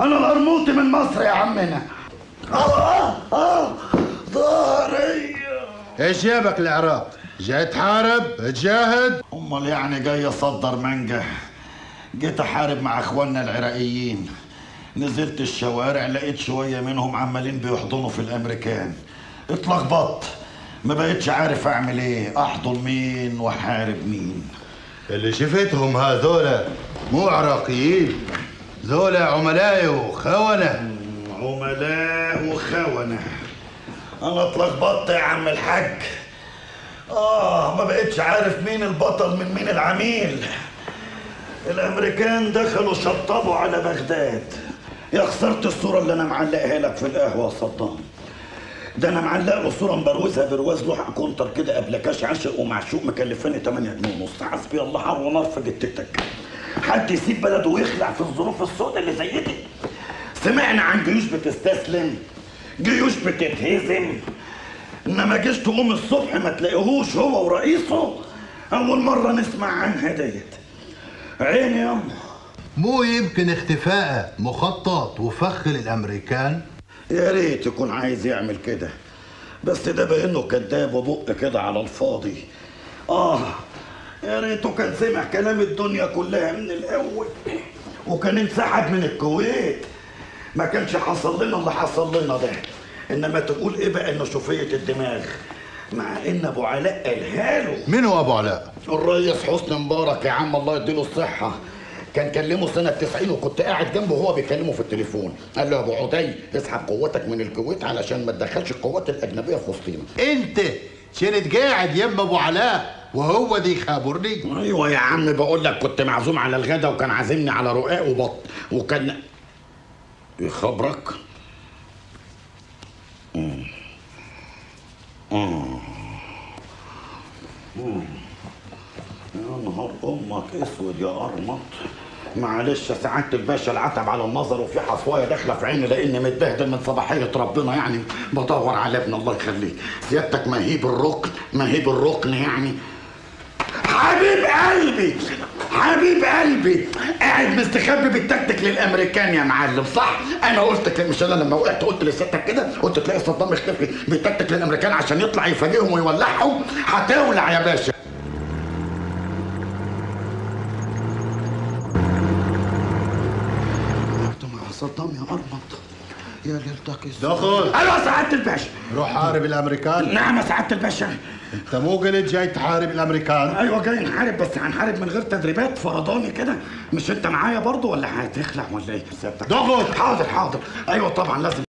أنا القرموطي من مصر يا عمنا. آه آه ظهري إيش جابك العراق؟ جاي تحارب؟ تجاهد؟ أمال يعني جاي اصدر مانجا جيت أحارب مع إخواننا العراقيين. نزلت الشوارع لقيت شوية منهم عمالين بيحضنوا في الأمريكان. اتلخبطت. ما بقتش عارف أعمل إيه. أحضن مين وأحارب مين. اللي شفتهم هذولا مو عراقيين. ذولا عملاء وخونة عملاء وخونة أنا اتلخبطت يا عم الحاج. آه ما بقتش عارف مين البطل من مين العميل. الأمريكان دخلوا شطبوا على بغداد. يا خسرت الصورة اللي أنا معلقها لك في القهوة صدام. ده أنا معلق له صورة مبروزها برواز لوحة كونتر كده أبلكاش عاشق ومعشوق مكلفاني 8 جنيه ونص. حسبي الله حر ونار في جتتك حد يسيب بلده ويخلع في الظروف السوداء اللي زي دي؟ سمعنا عن جيوش بتستسلم جيوش بتتهزم إنما جيش تقوم الصبح ما تلاقيهوش هو ورئيسه. أول مرة نسمع عنها ديت عيني ياما مو يمكن اختفاءه مخطط وفخ للأمريكان؟ يا ريت يكون عايز يعمل كده بس ده بأنه كذاب وبق كده على الفاضي. آه يا ريته كان سمع كلام الدنيا كلها من الأول. وكان انسحب من الكويت. ما كانش حصل لنا اللي حصل لنا ده. إنما تقول إيه بقى إنه شوفية الدماغ؟ مع إن أبو علاء قالها له. من هو أبو علاء؟ الريس حسني مبارك يا عم الله يديله الصحة. كان كلمه سنة 90 وكنت قاعد جنبه وهو بيكلمه في التليفون. قال له يا أبو عدي اسحب قوتك من الكويت علشان ما تدخلش القوات الأجنبية في وسطينا. أنت كنت قاعد يم أبو علاء؟ وهو دي خابرني أيوه يا عم بقول لك كنت معزوم على الغدا وكان عازمني على رقاق وبط وكان يخبرك مم. مم. مم. يا نهار أمك أسود يا قرمط معلش سعاده الباشا العتب على النظر وفي حصواية داخلة في عيني لأني متبهدل من صباحية ربنا يعني بدور على ابن الله يخليك سيادتك مهيب الركن مهيب الركن يعني حبيب قلبي حبيب قلبي. قاعد مستخبي بالتكتيك للأمريكان يا معلم صح؟ أنا قلت مش أنا لما وقعت قلت لسيادتك كده قلت تلاقي صدام مختفي بالتكتيك للأمريكان عشان يطلع يفاجئهم ويولعهم. هتولع يا باشا. صدام يا قرمط يا ليلتك دخل. أيوه سعادة الباشا. روح حارب الأمريكان. نعم سعادة الباشا. أنت مو قلت جاي تحارب الأمريكان؟ أيوه جاي نحارب بس هنحارب من غير تدريبات فرداني كده. مش أنت معايا برضو ولا هتخلع ولا إيه؟ سيادتك ضغط. حاضر حاضر. أيوه طبعا لازم